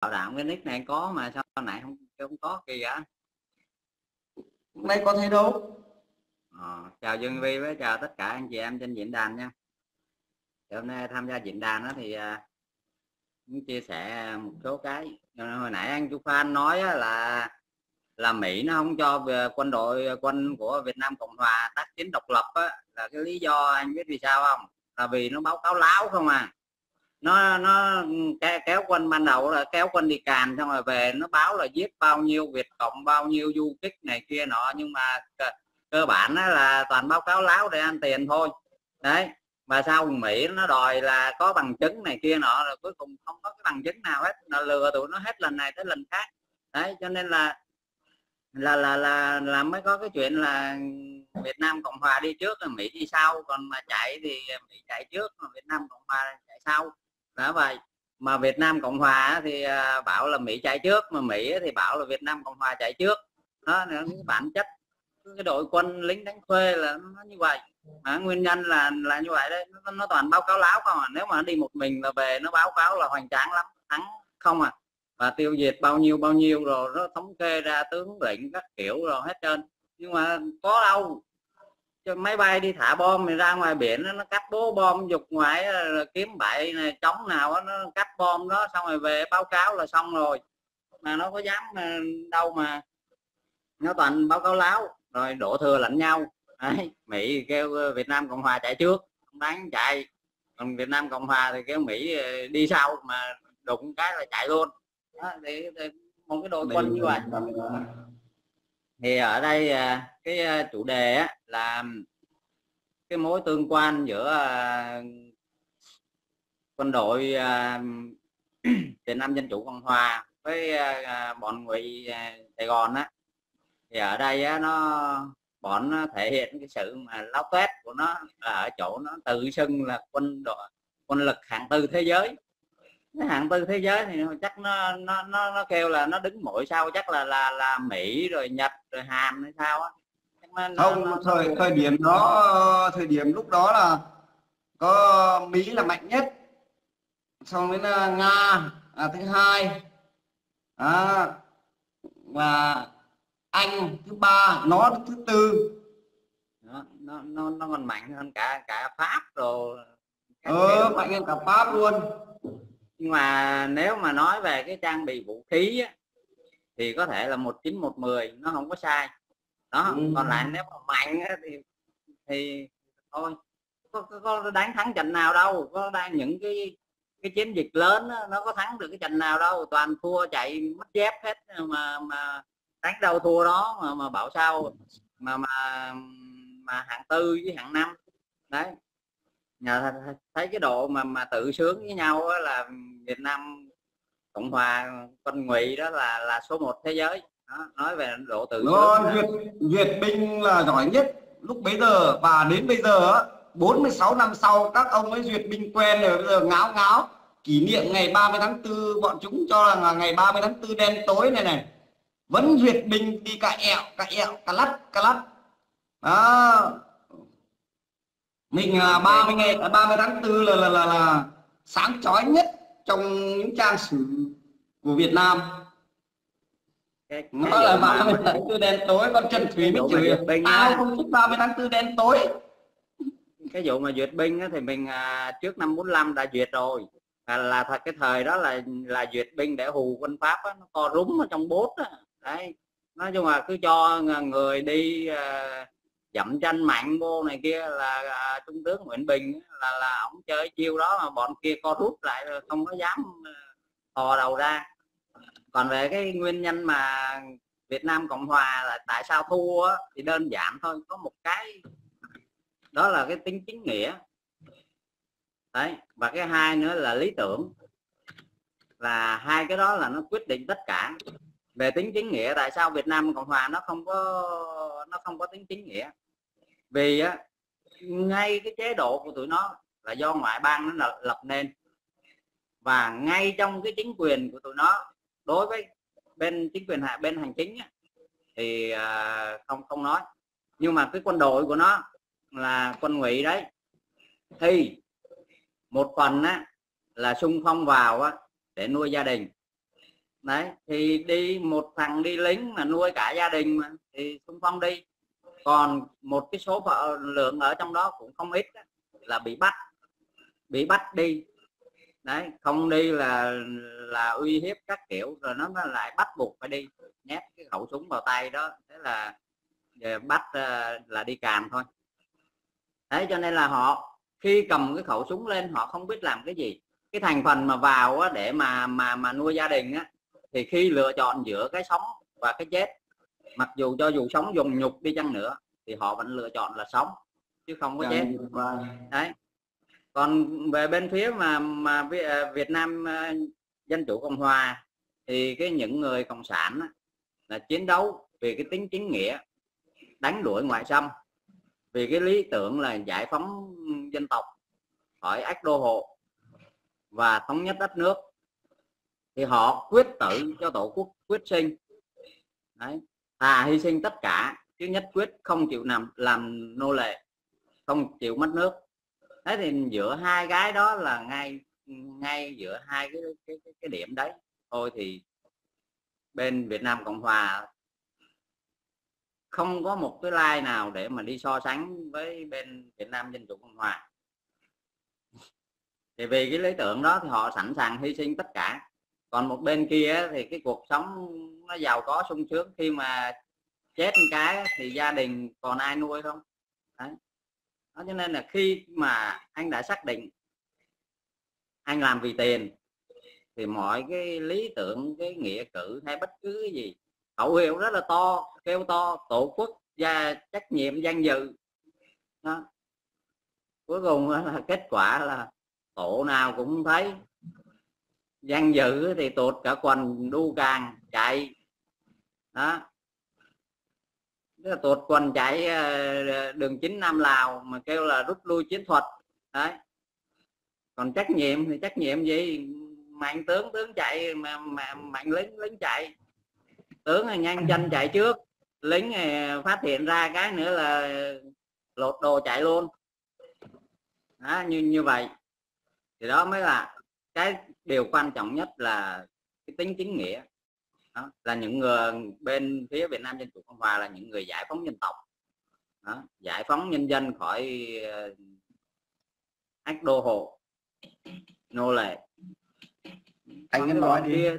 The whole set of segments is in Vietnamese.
bảo đảm cái nick này có mà sao nãy không không có kỳ hôm nay có thấy đâu à, ờ, chào Dương Vi với chào tất cả anh chị em trên diễn đàn nha. Thì hôm nay tham gia diễn đàn đó thì à, muốn chia sẻ một số cái. Ờ, hồi nãy anh chú Phan nói là là Mỹ nó không cho quân đội quân của Việt Nam Cộng Hòa tác chiến độc lập á, là cái lý do anh biết vì sao không? Là vì nó báo cáo láo không à nó nó kéo quân ban đầu là kéo quân đi càn xong rồi về nó báo là giết bao nhiêu Việt Cộng bao nhiêu du kích này kia nọ. Nhưng mà cơ, cơ bản là toàn báo cáo láo để ăn tiền thôi. Đấy mà sau Mỹ nó đòi là có bằng chứng này kia nọ rồi cuối cùng không có cái bằng chứng nào hết. Nó lừa tụi nó hết lần này tới lần khác. Đấy cho nên là là là là là mới có cái chuyện là Việt Nam Cộng Hòa đi trước rồi Mỹ đi sau. Còn mà chạy thì Mỹ chạy trước mà Việt Nam Cộng Hòa chạy sau đó vậy mà Việt Nam Cộng Hòa thì à, bảo là Mỹ chạy trước mà Mỹ thì bảo là Việt Nam Cộng Hòa chạy trước. Đó là bản chất cái đội quân lính đánh thuê là nó như vậy. À, nguyên nhân là là như vậy đấy. Nó, nó toàn báo cáo láo không à. Nếu mà đi một mình là về nó báo cáo là hoành tráng lắm. Thắng không à. Và tiêu diệt bao nhiêu bao nhiêu rồi nó thống kê ra tướng lĩnh các kiểu rồi hết trơn. Nhưng mà có đâu máy bay đi thả bom thì ra ngoài biển nó, cắt bố bom dục ngoài kiếm bậy này chống nào nó cắt bom đó xong rồi về báo cáo là xong rồi. Mà nó có dám đâu mà nó toàn báo cáo láo rồi đổ thừa lẫn nhau. Đấy, Mỹ kêu Việt Nam Cộng Hòa chạy trước không đáng chạy. Còn Việt Nam Cộng Hòa thì kêu Mỹ ờ, đi sau mà đụng cái là chạy luôn. Đó, thì, thì một cái đội quân như vậy thì ở đây à, cái à, chủ đề á, là cái mối tương quan giữa à, quân đội Việt Nam Dân Chủ Cộng Hòa với bọn ngụy Sài Gòn á. Thì ở đây á, nó bọn nó thể hiện cái sự mà láo tuét của nó là ở chỗ nó tự xưng là quân đội quân lực hạng tư thế giới cái hạng tư thế giới thì chắc nó nó nó, nó kêu là nó đứng mỗi sau chắc là là là mỹ rồi nhật rồi hàn hay sao á. Không nó, thời nó... thời điểm đó thời điểm lúc đó là có mỹ là mạnh nhất xong với là nga là thứ hai à, và anh thứ ba nó thứ tư. Nó nó nó, nó còn mạnh hơn cả cả pháp rồi ờ, mạnh hơn cả pháp luôn nhưng mà nếu mà nói về cái trang bị vũ khí á, thì có thể là một chín một mười nó không có sai. Đó ừ. còn lại nếu mà mạnh á, thì thì thôi có, có, có đánh thắng trận nào đâu có đang những cái cái chiến dịch lớn á, nó có thắng được cái trận nào đâu toàn thua chạy mất dép hết mà mà đánh đâu thua đó mà mà bảo sao mà mà mà hạng tư với hạng năm. Đấy. Nhờ thấy cái độ mà mà tự sướng với nhau là Việt Nam Cộng hòa quân ngụy đó là là số 1 thế giới. Đó, nói về độ tự Nó, Việt, Việt binh là giỏi nhất lúc bấy giờ và đến bây giờ 46 năm sau các ông ấy duyệt binh quen rồi bây giờ ngáo ngáo kỷ niệm ngày 30 tháng 4 bọn chúng cho là ngày 30 tháng 4 đen tối này này vẫn duyệt binh đi cả ẹo cả ẹo cả lắt cả lắt. Đó. Mình là 30 ngày 30 tháng 4 là là là, là sáng chói nhất trong những trang sử của Việt Nam. Cái, cái nó là 30 tháng 4 đen tối con Trần Thúy mới chửi. tao không thích 30 tháng 4 đen tối. Cái vụ mà duyệt binh thì mình à, trước năm 45 đã duyệt rồi. À, là thật cái thời đó là là duyệt binh để hù quân pháp á, nó co rúm ở trong bốt á. đấy. Nói chung là cứ cho người đi à, dậm chân mạnh vô này kia là à, trung tướng Nguyễn Bình là là ông chơi chiêu đó mà bọn kia co rút lại không có dám à, hò đầu ra. Còn về cái nguyên nhân mà Việt Nam Cộng Hòa là tại sao thua thì đơn giản thôi có một cái đó là cái tính chính nghĩa. Đấy và cái hai nữa là lý tưởng. Là hai cái đó là nó quyết định tất cả. Về tính chính nghĩa tại sao Việt Nam Cộng Hòa nó không có không có tính chính nghĩa. Vì á ngay cái chế độ của tụi nó là do ngoại bang nó lập nên. Và ngay trong cái chính quyền của tụi nó đối với bên chính quyền hạ bên hành chính á, thì à, không không nói. Nhưng mà cái quân đội của nó là quân ngụy đấy. Thì một phần á, là xung phong vào á, để nuôi gia đình. Đấy thì đi một thằng đi lính mà nuôi cả gia đình mà thì xung phong đi còn một cái số lượng ở trong đó cũng không ít là bị bắt bị bắt đi. Đấy không đi là là uy hiếp các kiểu rồi nó lại bắt buộc phải đi nhét cái khẩu súng vào tay đó thế là ờ, bắt ờ, là đi càm thôi. Đấy cho nên là họ khi cầm cái khẩu súng lên họ không biết làm cái gì. Cái thành phần mà vào á, để mà mà mà nuôi gia đình á, thì khi lựa chọn giữa cái sống và cái chết mặc dù cho dù sống dùng nhục đi chăng nữa thì họ vẫn lựa chọn là sống chứ không có chết. đấy. Còn về bên phía mà mà à, Việt Nam à, dân chủ cộng hòa thì cái những người cộng sản là chiến đấu vì cái tính chính nghĩa đánh đuổi ngoại xâm vì cái lý tưởng là giải phóng dân tộc khỏi ách đô hộ và thống nhất đất nước thì họ quyết tử cho tổ quốc quyết sinh. Đấy thà hy sinh tất cả chứ nhất quyết không chịu nằm làm nô lệ không chịu mất nước. Thế thì giữa hai cái đó là ngay ngay giữa hai cái cái, cái, cái điểm đấy. Thôi thì bên Việt Nam Cộng Hòa không có một cái like nào để mà đi so sánh với bên Việt Nam Dân Chủ Cộng Hòa. Thì vì cái lý tưởng đó thì họ sẵn sàng hy sinh tất cả. Còn một bên kia thì cái cuộc sống nó giàu có sung sướng. Khi mà chết một cái thì gia đình còn ai nuôi không? Đấy. Đó, cho nên là khi mà anh đã xác định anh làm vì tiền thì mọi cái lý tưởng, cái nghĩa cử hay bất cứ cái gì, khẩu hiệu rất là to, kêu to, tổ quốc và trách nhiệm danh dự. Đó. cuối cùng là kết quả là tổ nào cũng thấy. Danh dự thì tụt cả quần đu càng chạy đó. Là tuột quần chạy ờ, đường chính Nam Lào mà kêu là rút lui chiến thuật. Đấy. Còn trách nhiệm thì trách nhiệm gì? Mạnh tướng tướng chạy mà, mà mạnh lính lính chạy. Tướng là nhanh chân chạy trước lính phát hiện ra cái nữa là lột đồ chạy luôn. Đó, như như vậy. Thì đó mới là cái điều quan trọng nhất là cái tính chính nghĩa đó, là những người bên phía Việt Nam Dân Chủ Cộng Hòa là những người giải phóng dân tộc. Đó, giải phóng nhân dân khỏi uh, ách đô hộ nô lệ. Anh cứ nói đi. kia,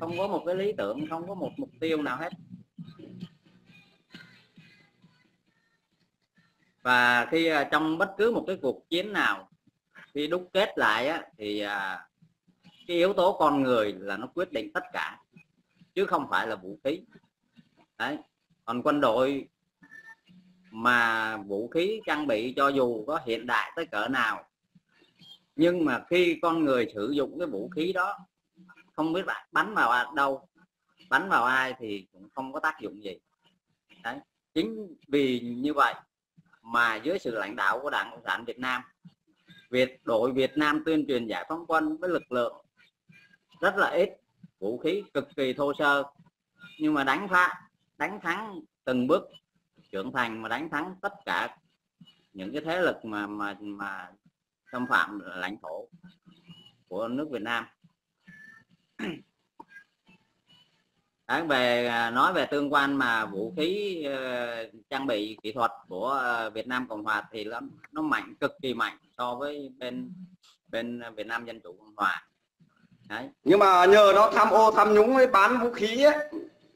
không có một cái lý tưởng không có một mục tiêu nào hết. Và khi uh, trong bất cứ một cái cuộc chiến nào khi đúc kết lại á, thì uh, cái yếu tố con người là nó quyết định tất cả chứ không phải là vũ khí. Đấy, còn quân đội mà vũ khí trang bị cho dù có hiện đại tới cỡ nào, nhưng mà khi con người sử dụng cái vũ khí đó, không biết là bắn vào đâu, bắn vào ai thì cũng không có tác dụng gì. Đấy, chính vì như vậy mà dưới sự lãnh đạo của đảng cộng sản việt nam, việt, đội việt nam tuyên truyền giải phóng quân với lực lượng rất là ít vũ khí cực kỳ thô sơ nhưng mà đánh phá đánh thắng từng bước trưởng thành mà đánh thắng tất cả những cái thế lực mà mà mà xâm phạm lãnh thổ của nước Việt Nam. Đấy, về à, nói về tương quan mà vũ khí uh, trang bị kỹ thuật của uh, Việt Nam Cộng Hòa thì nó nó mạnh cực kỳ mạnh so với bên bên Việt Nam Dân Chủ Cộng Hòa. Đấy. nhưng mà nhờ nó tham ô tham nhũng với bán vũ khí ấy,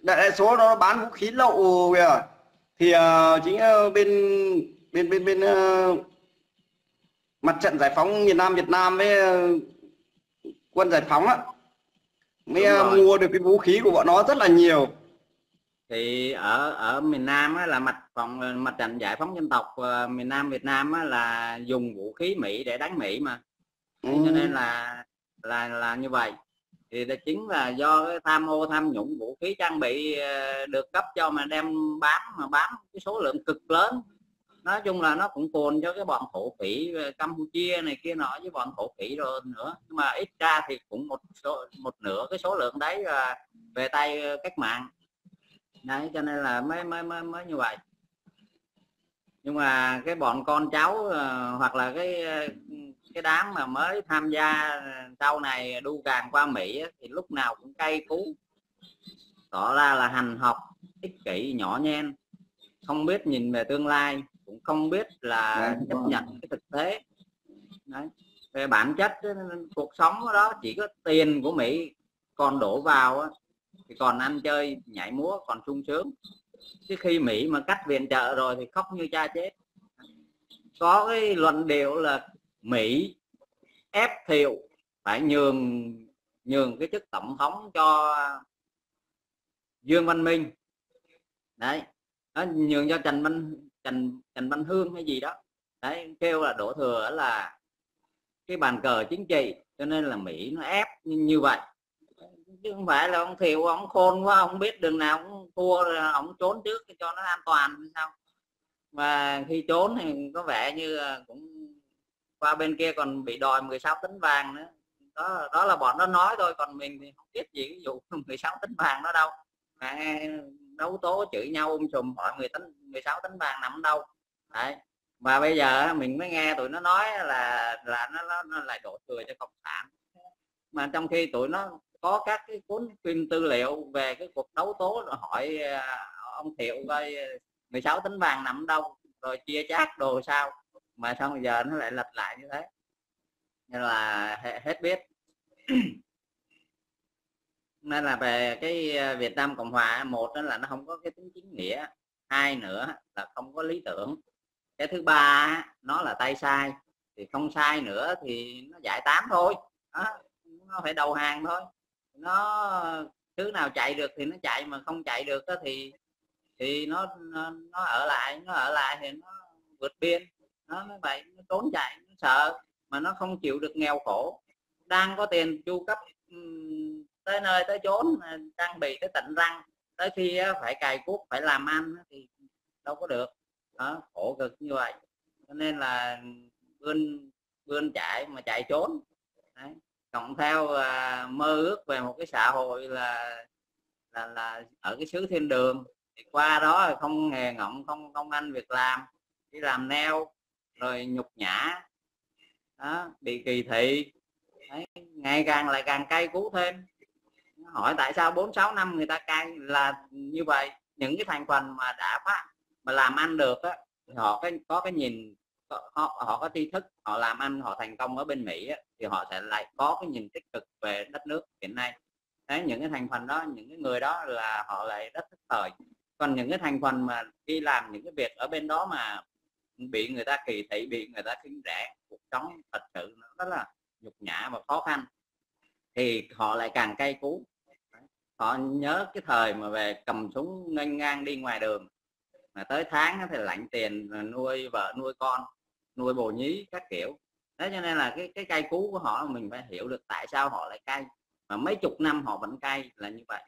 đại số nó bán vũ khí lậu kìa. Thì uh, chính uh, bên bên bên bên uh, mặt trận giải phóng miền Nam Việt Nam với uh, quân giải phóng á mới uh, mua được cái vũ khí của bọn nó rất là nhiều. Thì ở ở miền Nam á, là mặt phòng mặt trận giải phóng dân tộc uh, miền Nam Việt Nam á, là dùng vũ khí Mỹ để đánh Mỹ mà. Ừ. cho nên là là là như vậy. Thì đó chính là do cái tham ô tham nhũng vũ khí trang bị ờ, được cấp cho mà đem bán mà bán cái số lượng cực lớn. Nói chung là nó cũng cồn cho cái bọn thổ phỉ ờ, Campuchia này kia nọ với bọn thổ phỉ rồi nữa. Nhưng mà ít ra thì cũng một số một nửa cái số lượng đấy là về tay ờ, cách mạng. Đấy cho nên là mới mới mới, mới như vậy. Nhưng mà cái bọn con cháu hoặc là cái cái đám mà mới tham gia sau này đu càng qua Mỹ thì lúc nào cũng cay cú. Tỏ ra là hành học ích kỷ nhỏ nhen. Không biết nhìn về tương lai cũng không biết là Đấy, chấp nhận cái thực tế. Đấy. về bản chất cuộc sống đó chỉ có tiền của Mỹ còn đổ vào thì còn ăn chơi nhảy múa còn sung sướng. Chứ khi Mỹ mà cắt viện trợ rồi thì khóc như cha chết. Có cái luận điệu là Mỹ ép thiệu phải nhường nhường cái chức tổng thống cho Dương Văn Minh. Đấy nó nhường cho Trần Văn Trần Trần Văn Hương hay gì đó. Đấy kêu là đổ thừa là cái bàn cờ chính trị cho nên là Mỹ nó ép như, như vậy. Chứ không phải là ông thiệu ông khôn quá ông biết đường nào ông thua rồi ông trốn trước cho nó an toàn sao? Và khi trốn thì có vẻ như cũng qua bên kia còn bị đòi 16 tính vàng nữa. Đó đó là bọn nó nói thôi còn mình thì không biết gì ví dụ 16 tính vàng đó đâu. Mà đấu tố chửi nhau um sùm hỏi 10 tính 16 tính vàng nằm đâu. Đấy. Và bây giờ mình mới nghe tụi nó nói là là nó, nó, nó lại đổ thừa cho cộng sản. Mà trong khi tụi nó có các cái cuốn phim tư liệu về cái cuộc đấu tố rồi hỏi à, ông thiệu coi à, 16 tính vàng nằm đâu rồi chia chác đồ sao mà xong bây giờ nó lại lặp lại như thế. Nên là hết biết. Nên là về cái ờ, Việt Nam Cộng Hòa một đó là nó không có cái tính chính nghĩa. Hai nữa là không có lý tưởng. Cái thứ ba nó là tay sai. Thì không sai nữa thì nó giải tán thôi. Đó, nó phải đầu hàng thôi. Nó thứ nào chạy được thì nó chạy mà không chạy được đó thì thì nó, nó nó ở lại nó ở lại thì nó vượt biên nó như vậy nó trốn chạy nó sợ mà nó không chịu được nghèo khổ. Đang có tiền chu cấp tới nơi tới chốn trang bị tới tận răng tới khi phải cài cuốc phải làm ăn thì đâu có được. Đó, khổ cực như vậy. Cho nên là vươn vươn chạy mà chạy trốn. Đấy. cộng theo à, mơ ước về một cái xã hội là là là ở cái xứ thiên đường thì qua đó không nghề ngọng không công ăn việc làm đi làm neo rồi nhục nhã. Đó, bị kỳ thị. Đấy, ngày càng lại càng cay cú thêm. Hỏi tại sao 46 năm người ta cay là như vậy? Những cái thành phần mà đã phát mà làm ăn được á, thì họ có, có cái nhìn họ, họ có tri thức họ làm ăn họ thành công ở bên Mỹ á, thì họ sẽ lại có cái nhìn tích cực về đất nước hiện nay. Đấy những cái thành phần đó những cái người đó là họ lại rất thức thời. Còn những cái thành phần mà đi làm những cái việc ở bên đó mà bị người ta kỳ thị, bị người ta khinh rẻ, cuộc sống thật sự nó rất là nhục nhã và khó khăn. Thì họ lại càng cay cú. Họ nhớ cái thời mà về cầm súng ngang ngang đi ngoài đường. Mà tới tháng thì lãnh tiền nuôi vợ, nuôi con, nuôi bồ nhí các kiểu. Thế cho nên là cái cái cay cú của họ mình phải hiểu được tại sao họ lại cay. Mà mấy chục năm họ vẫn cay là như vậy.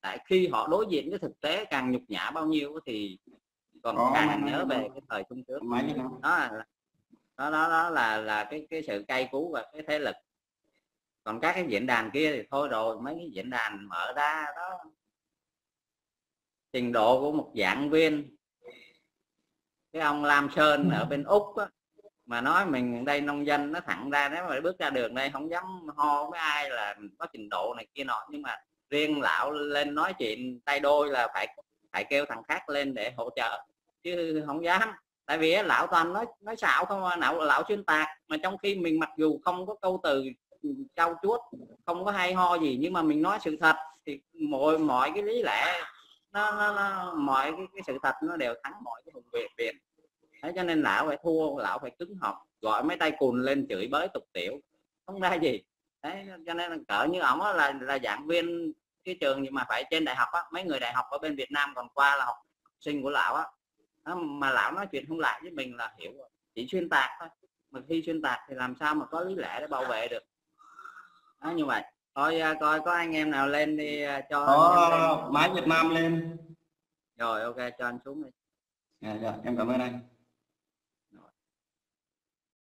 Tại khi họ đối diện với thực tế càng nhục nhã bao nhiêu thì còn Có, càng nhớ về cái thời trung trước. Đó là đó, đó đó là là cái cái sự cay cú và cái thế lực. Còn các cái diễn đàn kia thì thôi rồi mấy cái diễn đàn mở ra đó. Trình độ của một giảng viên. Cái ông Lam Sơn ở bên Úc á, mà nói mình đây nông dân nó thẳng ra nếu mà bước ra đường đây không dám ho với ai là có trình độ này kia nọ. Nhưng mà riêng lão lên nói chuyện tay đôi là phải phải kêu thằng khác lên để hỗ trợ chứ không dám. Tại vì lão toàn nói nói xạo không à, lão lão xuyên tạc. Mà trong khi mình mặc dù không có câu từ ừ, trau chuốt không có hay ho gì nhưng mà mình nói sự thật thì mọi mọi cái lý lẽ nó, nó, nó mọi cái, cái sự thật nó đều thắng mọi cái hùng việt việt, thế cho nên lão phải thua lão phải cứng học gọi mấy tay cùn lên chửi bới tục tiểu không ra gì. Đấy cho nên là cỡ như ổng là là giảng viên cái trường nhưng mà phải trên đại học á mấy người đại học ở bên Việt Nam còn qua là học sinh của lão á mà lão nói chuyện không lại với mình là hiểu chỉ xuyên tạc thôi. Mà khi xuyên tạc thì làm sao mà có lý lẽ để bảo vệ được? Đó như vậy. Thôi à, coi có anh em nào lên đi à, cho có máy Việt Nam lên. Rồi ok cho anh xuống đi. Dạ, dạ, em cảm ơn anh